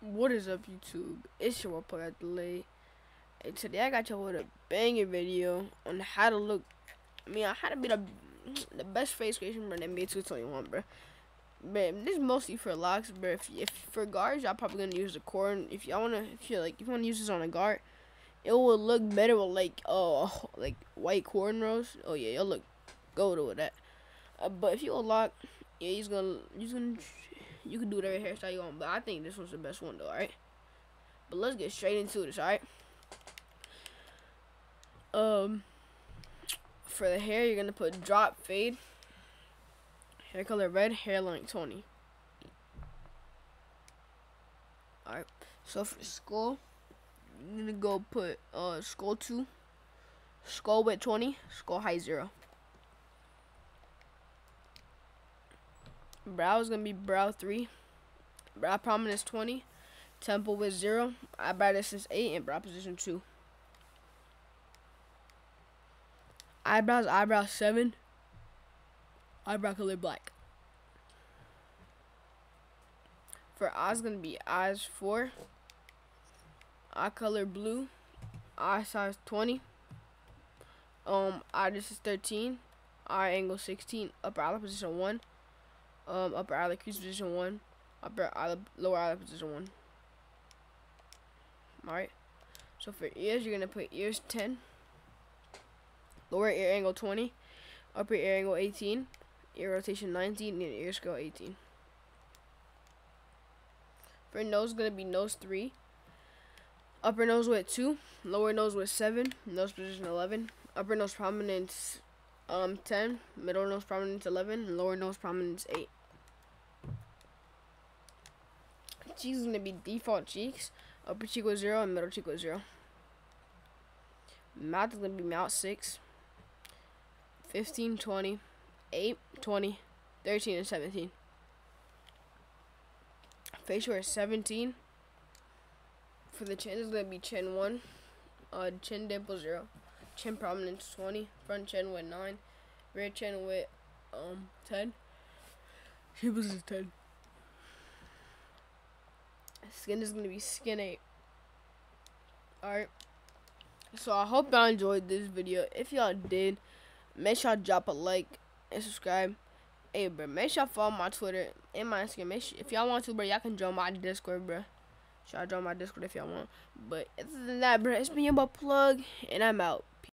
What is up, YouTube? It's your boy at delay. And today I got you with a banging video on how to look. I mean, how to be the the best face creation in NBA 221, bro. But this is mostly for locks, but If, if for guards, y'all probably gonna use the core. If y'all wanna, if you like, if you wanna use this on a guard, it will look better with like oh like white cornrows. Oh yeah, you'll look gold with that. Uh, but if you a lock, yeah, he's gonna he's gonna you can do whatever hairstyle you want, but I think this one's the best one though, alright? But let's get straight into this, alright? Um for the hair you're gonna put drop fade. Hair color red, hairline 20. Alright. So for skull, you're gonna go put uh skull two, skull width 20, skull height zero. Brow is gonna be brow three. Brow prominence twenty. Temple with zero. Eyebrow distance eight and brow position two. Eyebrows eyebrow seven. Eyebrow color black. For eyes gonna be eyes four. Eye color blue. Eye size twenty. Um eye distance thirteen. Eye angle sixteen. Upper eyelid position one um, upper eyelid crease position one, upper eyelid, lower eyelid position one. Alright. So for ears, you're gonna put ears 10, lower ear angle 20, upper ear angle 18, ear rotation 19, and ear scale 18. For nose, gonna be nose 3, upper nose width 2, lower nose width 7, nose position 11, upper nose prominence um 10, middle nose prominence 11, and lower nose prominence 8. Cheeks is going to be default cheeks. Upper cheek was 0 and middle cheek was 0. Mouth is going to be mouth 6. 15, 20, 8, 20, 13, and 17. Facial is 17. For the chin, is going to be chin 1. Uh, chin dimple 0. Chin prominence 20. Front chin with 9. Rear chin with um 10. Chin was 10. Skin is gonna be skin 8. Alright. So I hope y'all enjoyed this video. If y'all did, make sure y'all drop a like and subscribe. Hey bro, make sure y'all follow my Twitter and my Instagram. Make sure if y'all want to, bro, y'all can join my Discord, bro. Should I join my Discord if y'all want? But other than that, bro, it's been your plug, and I'm out.